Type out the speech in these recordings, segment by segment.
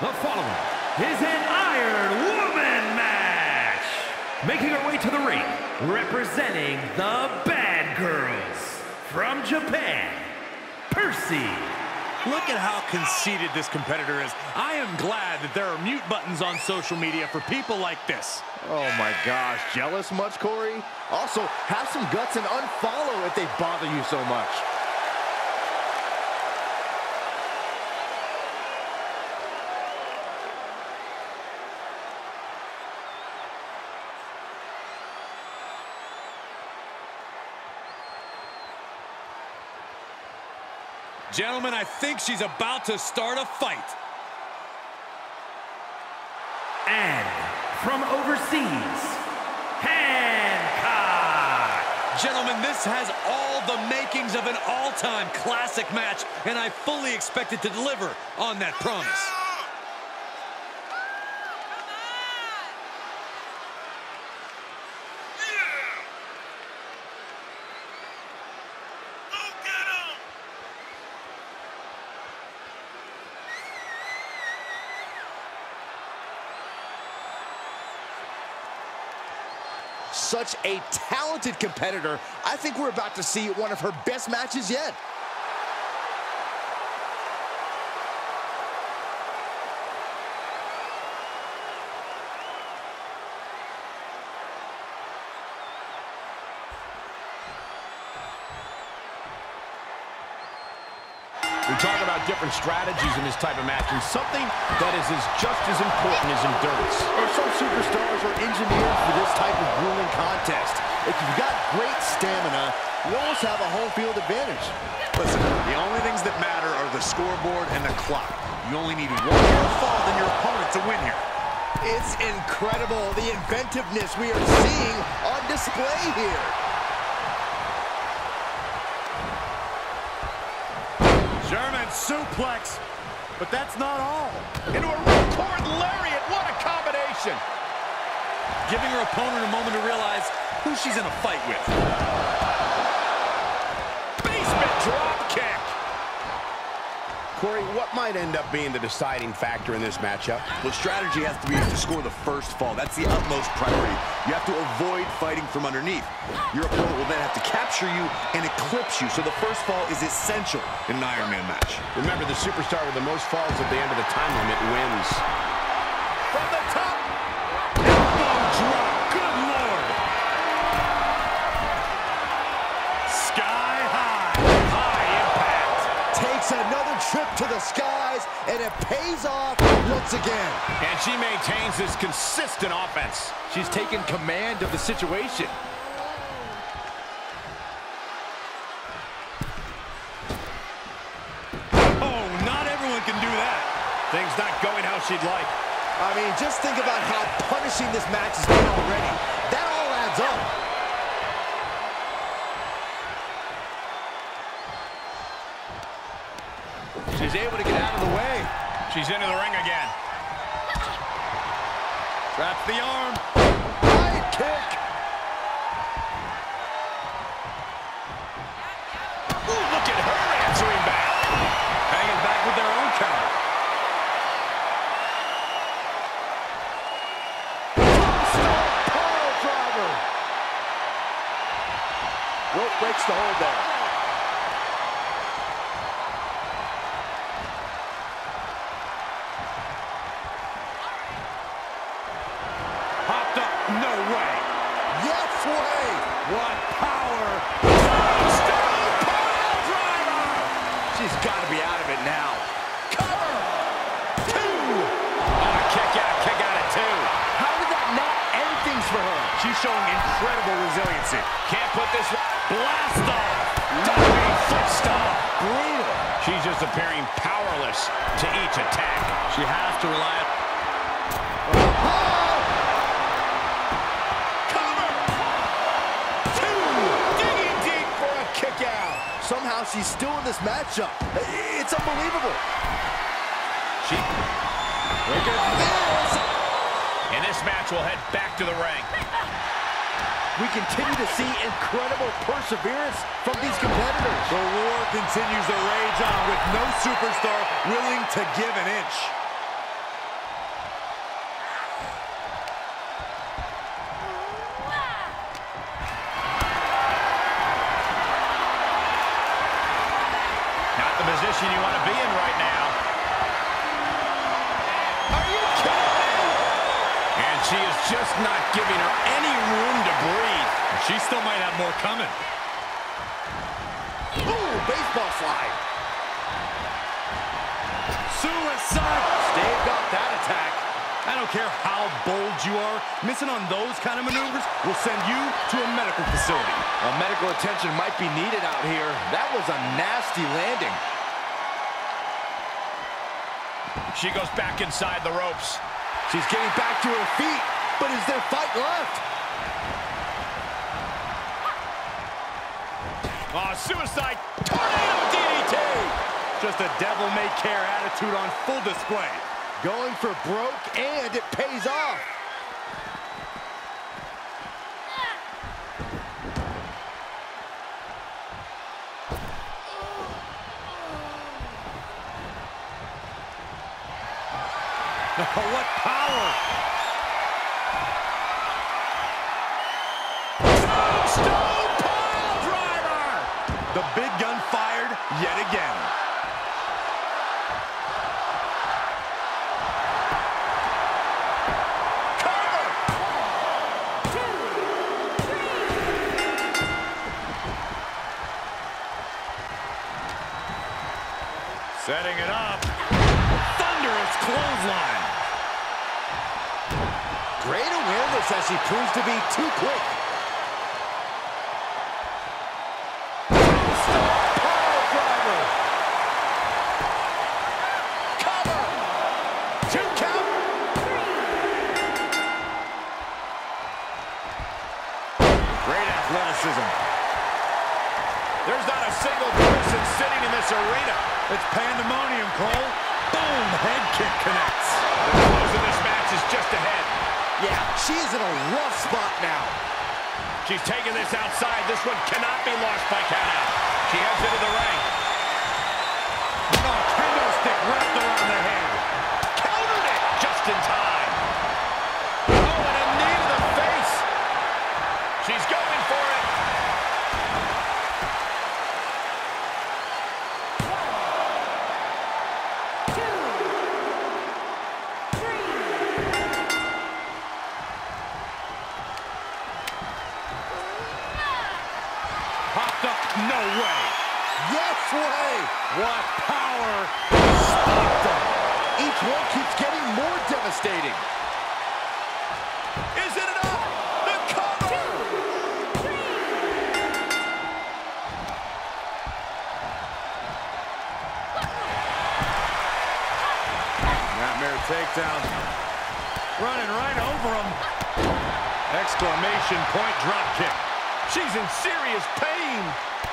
The following is an Iron Woman match. Making her way to the ring, representing the Bad Girls from Japan, Percy. Look at how conceited this competitor is. I am glad that there are mute buttons on social media for people like this. Oh my gosh, jealous much, Corey? Also, have some guts and unfollow if they bother you so much. Gentlemen, I think she's about to start a fight. And from overseas, Hancock. Gentlemen, this has all the makings of an all-time classic match, and I fully expect it to deliver on that promise. Such a talented competitor. I think we're about to see one of her best matches yet. Talk about different strategies in this type of match, and something that is as just as important as endurance. And some superstars are engineered for this type of grueling contest. If you've got great stamina, you almost have a home field advantage. Listen, the only things that matter are the scoreboard and the clock. You only need one more fall than your opponent to win here. It's incredible, the inventiveness we are seeing on display here. Suplex, but that's not all. Into a ripcord lariat, what a combination! Giving her opponent a moment to realize who she's in a fight with. Basement drop! Corey, what might end up being the deciding factor in this matchup? The strategy has to be to score the first fall. That's the utmost priority. You have to avoid fighting from underneath. Your opponent will then have to capture you and eclipse you, so the first fall is essential in an Iron Man match. Remember, the superstar with the most falls at the end of the time limit wins. Trip to the skies, and it pays off once again. And she maintains this consistent offense. She's taken command of the situation. Oh, not everyone can do that. Things not going how she'd like. I mean, just think about how punishing this match has been already. That all adds up. Able to get out of the way. She's into the ring again. Traps the arm. High kick. Ooh, look at her answering back. Hanging back with their own counter. Rope breaks the hold there. Somehow she's still in this matchup. It's unbelievable. She. Look at this. And this match will head back to the ring. We continue to see incredible perseverance from these competitors. The war continues to rage on with no superstar willing to give an inch. Coming. Ooh, baseball slide. Suicide. Staved got that attack. I don't care how bold you are, missing on those kind of maneuvers will send you to a medical facility. Well, medical attention might be needed out here. That was a nasty landing. She goes back inside the ropes. She's getting back to her feet, but is there fight left? Oh, suicide. Tornado DDT! Just a devil-may-care attitude on full display. Going for broke, and it pays off. As she proves to be too quick. Devastating. Is it enough? The cover. Nightmare takedown. Running right over him. Exclamation point drop kick. She's in serious pain.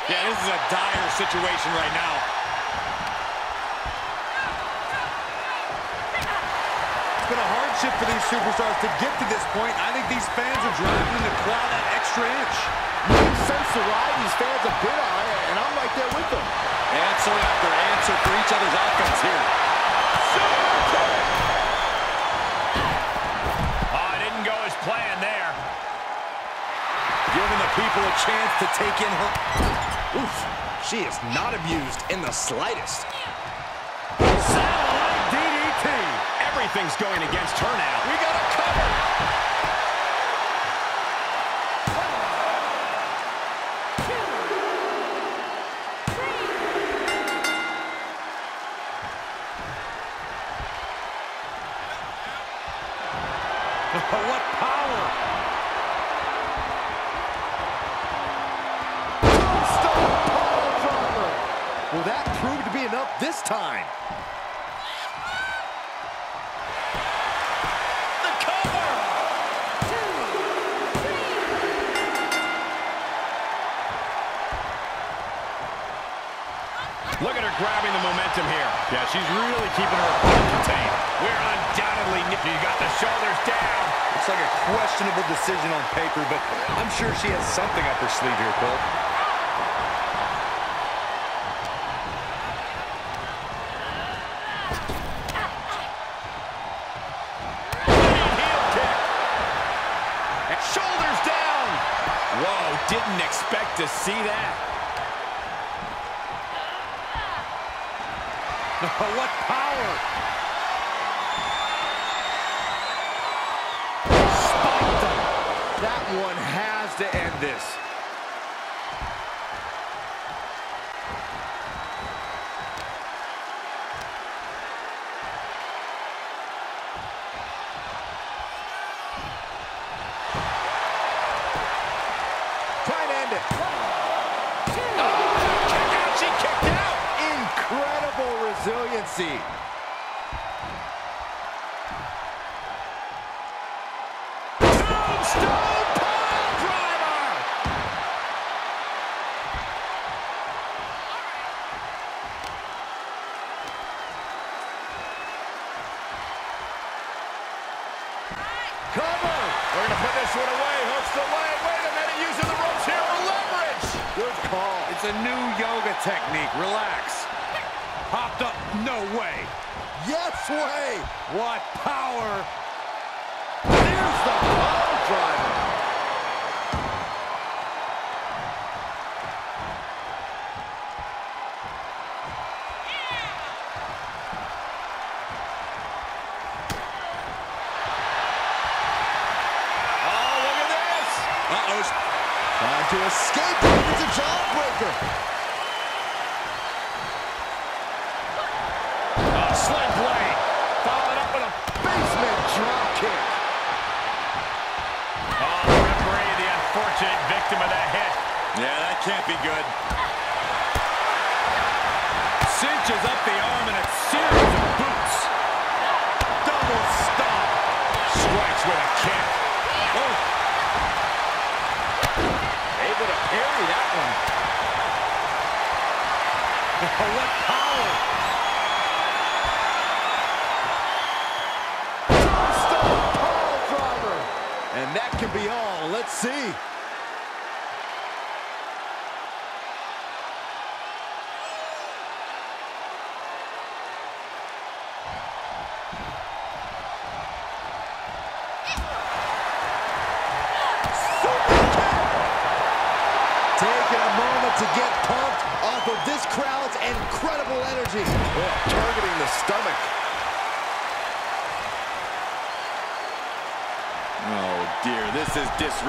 Yeah, this is a dire situation right now. Hardship for these superstars to get to this point. I think these fans are driving them to claw that extra inch. Makes sense to ride these fans a bit on it, and I'm right there with them. Answer after answer for each other's offense here. Oh, it didn't go as planned there. Giving the people a chance to take in her... Oof, she is not abused in the slightest. Satellite DDT. Everything's going against her now. We got a cover. Here. Whoa, didn't expect to see that. what power! Spiked him. That one has to end this. Cover. We're going to put this one away. Hooks the leg. Wait a minute. Using the ropes here for leverage. Good call. It's a new yoga technique. Relax. Popped up. No way. Yes way. What power. There's the power driver. To escape. It's a jawbreaker.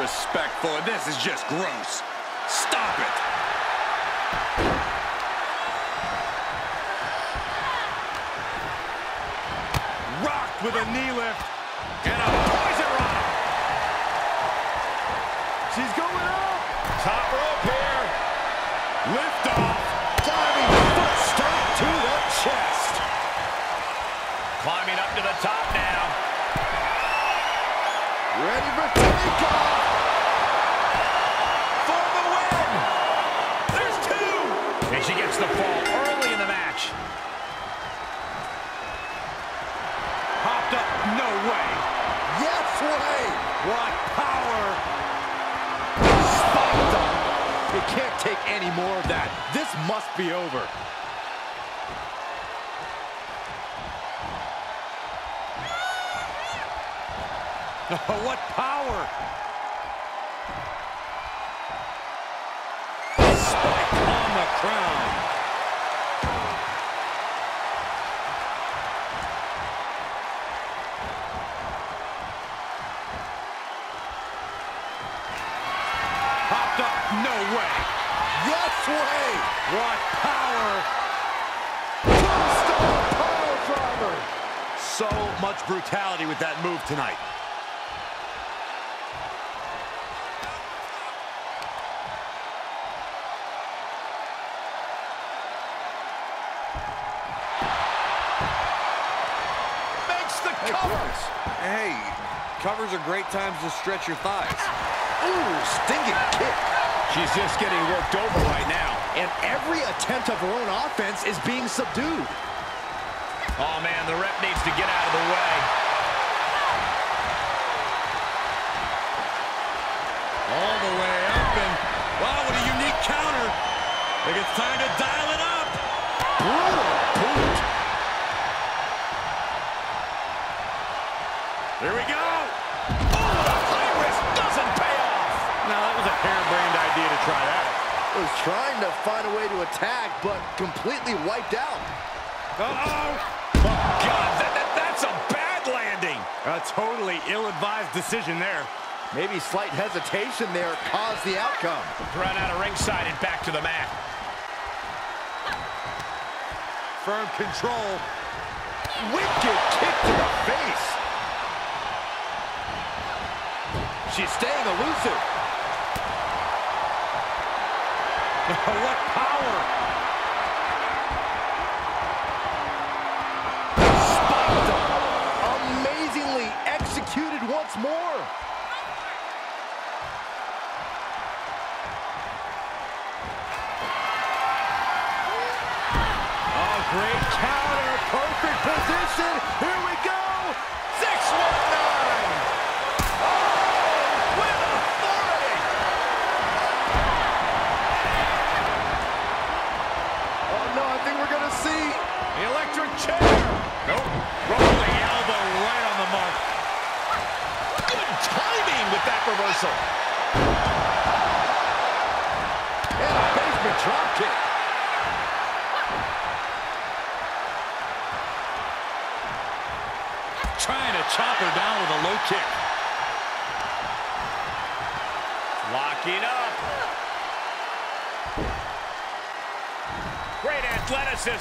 Disrespectful. This is just gross. Stop it. Rocked with a knee lift. And a poison rock. She's going up. Top rope here. Lift off. Diving foot stop to the chest. Climbing up to the top now. Ready for the fall early in the match. Popped up. No way. Yes way. What power. Spiked him. You can't take any more of that. This must be over. Oh, what power. Spike on the crown. Yes way. What power. Tombstone pile driver. So much brutality with that move tonight. Makes the covers. Hey, covers are great times to stretch your thighs. Ooh, stinging kick. She's just getting worked over right now. And every attempt of her own offense is being subdued. Oh, man, the rep needs to get out of the way. All the way up and, wow, what a unique counter. I Think it's time to dial it up. Brutal boot. Here we go. Try that. Was trying to find a way to attack, but completely wiped out. Uh-oh. Oh, God, that, that, that's a bad landing. A totally ill-advised decision there. Maybe slight hesitation there caused the outcome. Run out of ringside and back to the mat. Firm control. Wicked kick to the face. She's staying elusive. What power. Spiked him. Amazingly executed once more.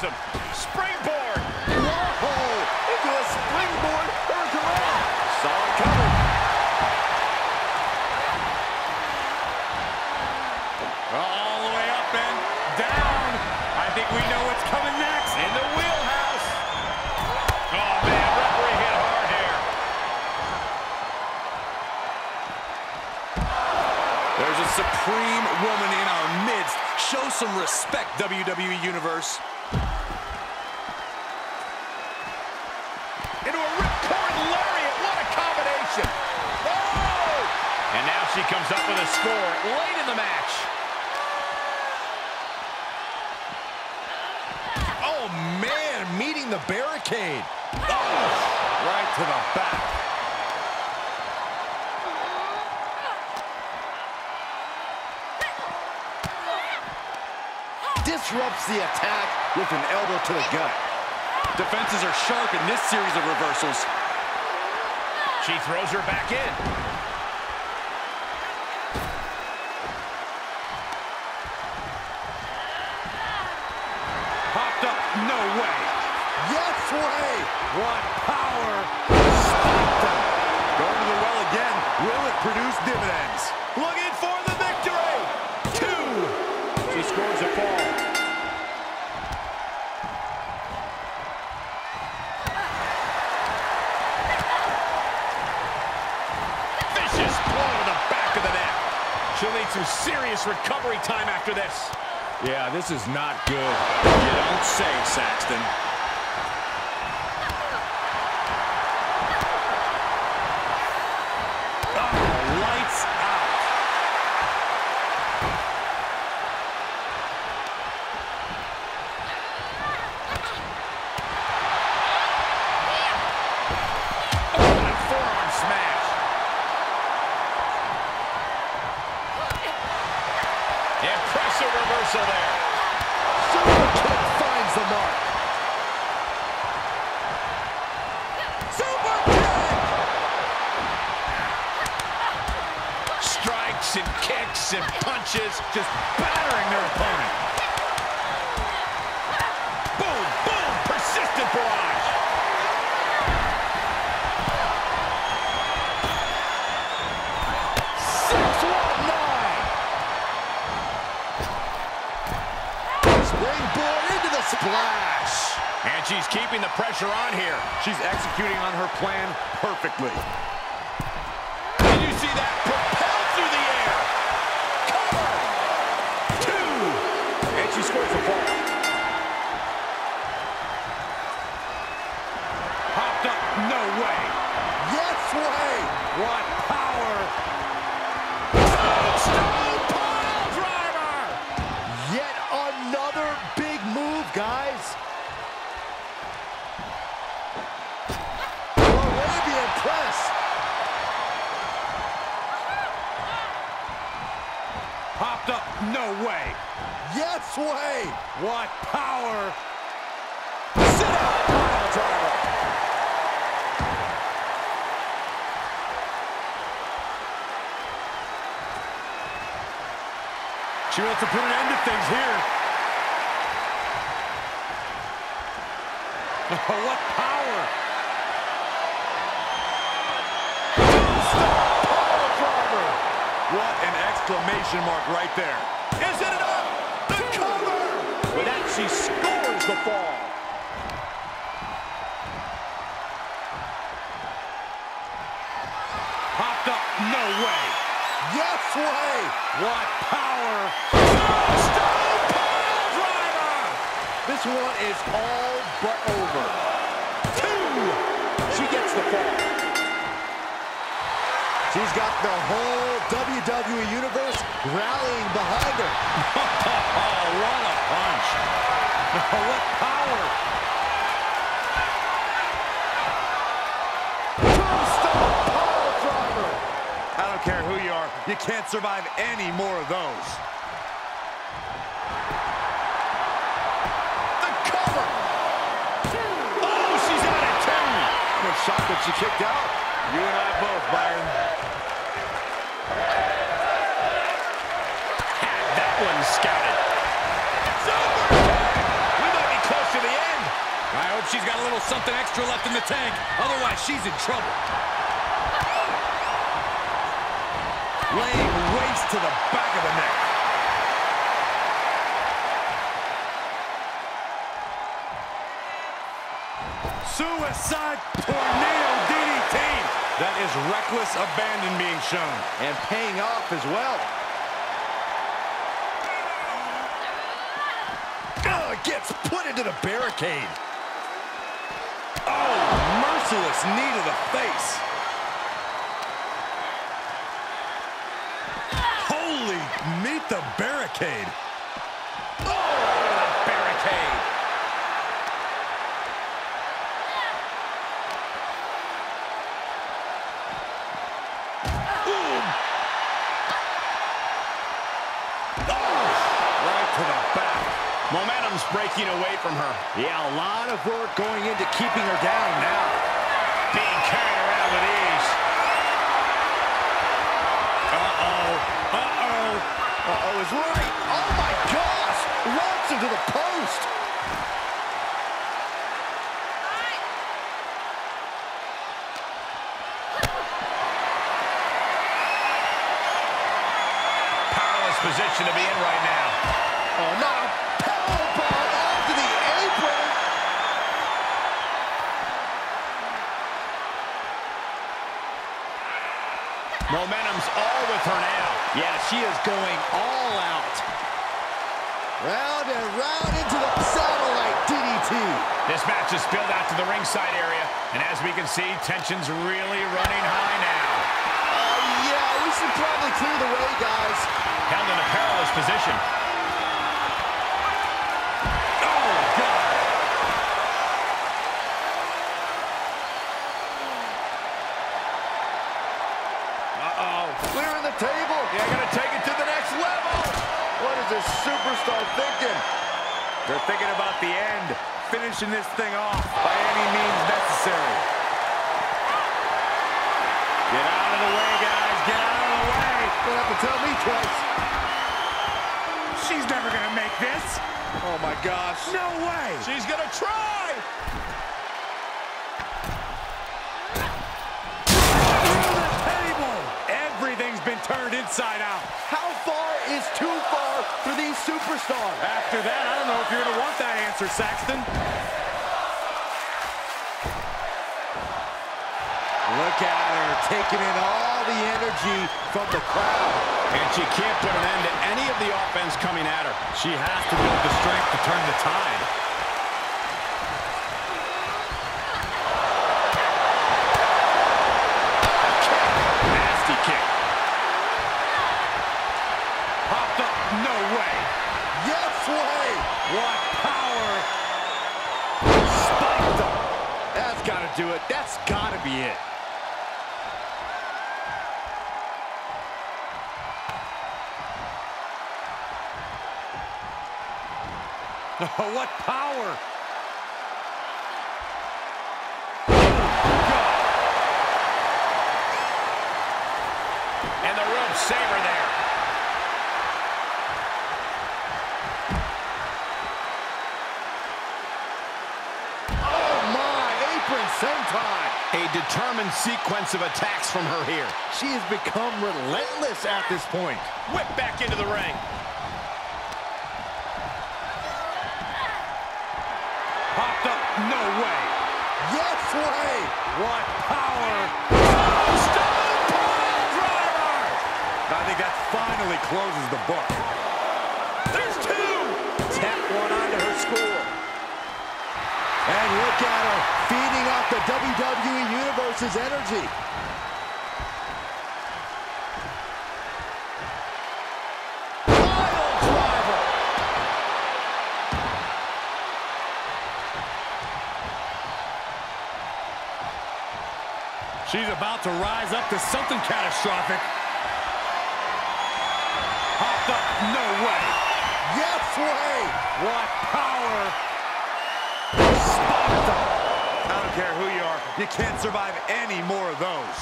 Athleticism. WWE Universe. Into a ripcord lariat. What a combination. Oh! And now she comes up with a score late in the match. Oh, man, meeting the barricade. Oh, right to the back. Disrupts the attack with an elbow to the gut. Defenses are sharp in this series of reversals. She throws her back in. Some serious recovery time after this. Yeah, this is not good. You don't say, Saxton. She's keeping the pressure on here. She's executing on her plan perfectly. She wants to put an end to things here. Oh, what power! What an exclamation mark right there. Is it enough? The cover! With that, she scores the fall. Popped up, no way. Yes way! What power! Stone pile driver! This one is all but over. Two! She gets the fall. She's got the whole WWE Universe rallying behind her. Oh, what a punch! What power! You can't survive any more of those. The cover. Oh, she's out of two. I'm shocked that she kicked out. You and I both, Byron. That one scouted. It's over! We might be close to the end. I hope she's got a little something extra left in the tank. Otherwise, she's in trouble. Laying waste to the back of the neck. Suicide tornado DDT. That is reckless abandon being shown. And paying off as well. Oh, it gets put into the barricade. Oh, merciless knee to the face. The barricade. Oh, barricade. Right to the back. Momentum's breaking away from her. Yeah, a lot of work going into keeping her down now. Being carried around with ease. Uh-oh. Uh-oh. Is right. Oh, my gosh. Launch into the post. Powerless position to be in right now. Oh, not a powerbomb onto the apron. Momentum's all with her now. Yeah, she is going all out. Round and round into the satellite DDT. This match is spilled out to the ringside area, and as we can see, tension's really running high now. Uh, yeah, we should probably clear the way, guys. Held in a perilous position. Oh, God. Uh-oh. Clearing the table. Yeah, gotta take it to the next level. What is this superstar thinking? They're thinking about the end, finishing this thing off by any means necessary. Get out of the way, guys. Get out of the way. Don't have to tell me twice. She's never gonna make this. Oh, my gosh. No way. She's gonna try. Through the table. Everything's been turned inside out. How far is too far for these superstars? After that, I don't know if you're gonna want that answer, Saxton. Look at her taking in all the energy from the crowd. And she can't put an end to any of the offense coming at her. She has to build the strength to turn the tide. Do it. That's got to be it. What power. A determined sequence of attacks from her here. She has become relentless at this point. Whip back into the ring. Popped up, no way. Yes way. What power. Driver. I think that finally closes the book. And look at her, feeding off the WWE Universe's energy. Driver. She's about to rise up to something catastrophic. Popped up, no way. Yes way. What power. Care who you are, you can't survive any more of those.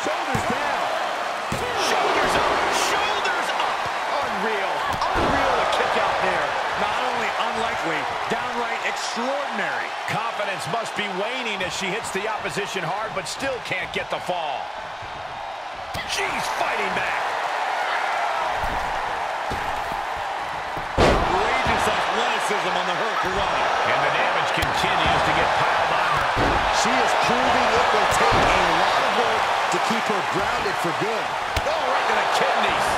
Shoulders down. Shoulders up. Shoulders up. Unreal. Unreal to kick out there. Not only unlikely, downright extraordinary. Confidence must be waning as she hits the opposition hard, but still can't get the fall. She's fighting back. Athleticism on the Hurricanrana. And the damage continues to get piled on her. She is proving it will take a lot of work to keep her grounded for good. Oh, right to the kidneys.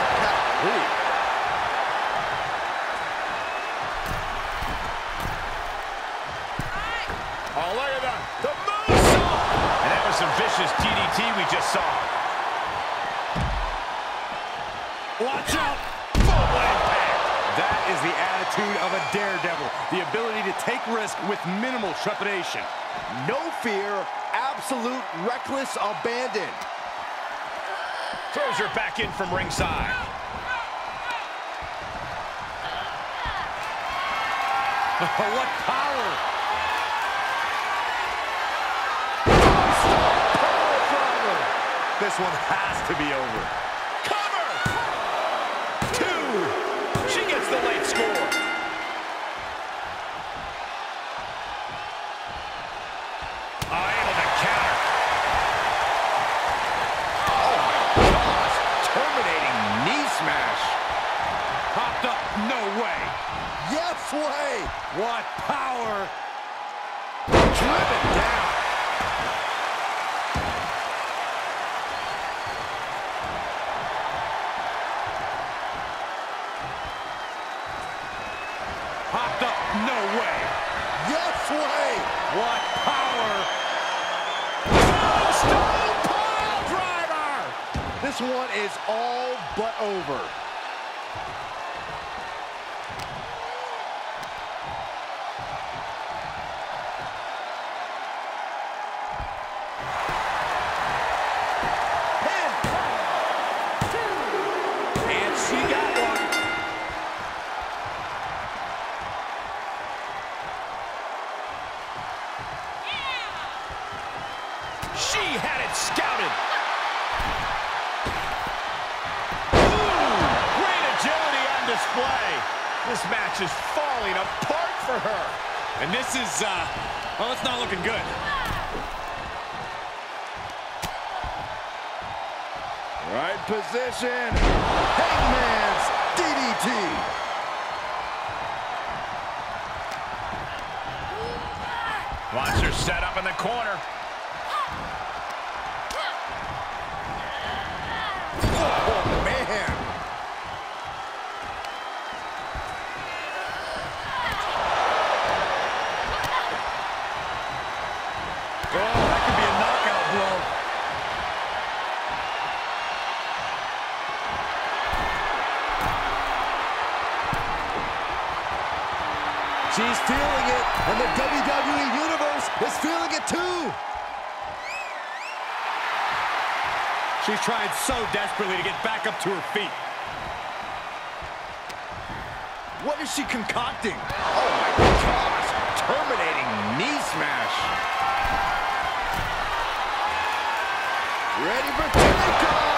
Oh, look at that. The moonsault. And that was some vicious DDT we just saw. Watch out. Full impact. That is the attitude of a daredevil. The ability to take risk with minimal trepidation. No fear, absolute reckless abandon. Throws her back in from ringside. what power. This one has to be over. Way. What power. Driven down. Popped up, no way. Yes way. What power. This one is all but over. Desperately to get back up to her feet. What is she concocting? Oh my gosh, terminating knee smash. Ready for takeoff.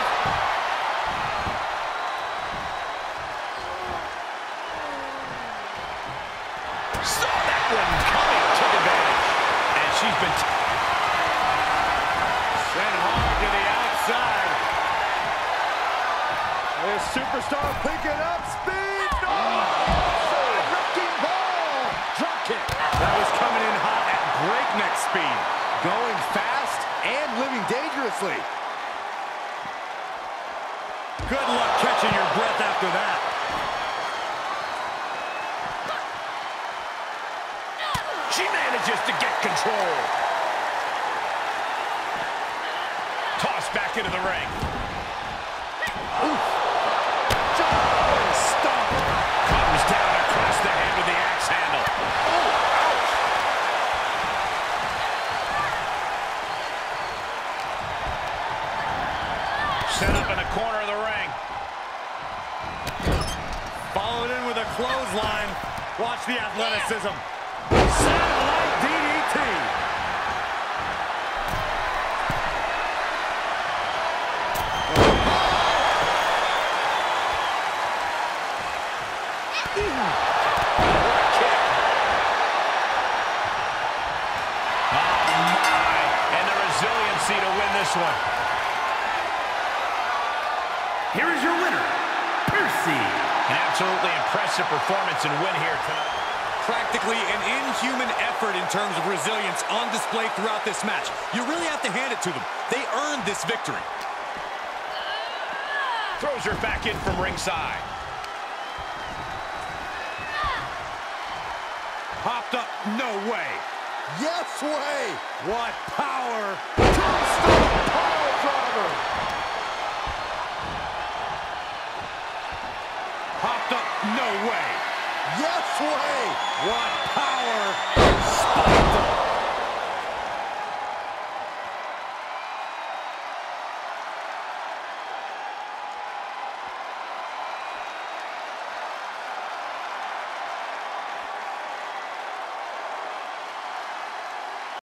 Speed. Going fast and living dangerously. Good luck catching your breath after that. She manages to get control. Tossed back into the ring. Athleticism. Satellite DDT. And the resiliency to win this one. Here is your winner, Percy. An absolutely impressive performance and win here tonight. Practically an inhuman effort in terms of resilience on display throughout this match. You really have to hand it to them. They earned this victory. Throws her back in from ringside. Popped up. No way. Yes way. What power. Tombstone power driver. Popped up. No way sway. What power. Spike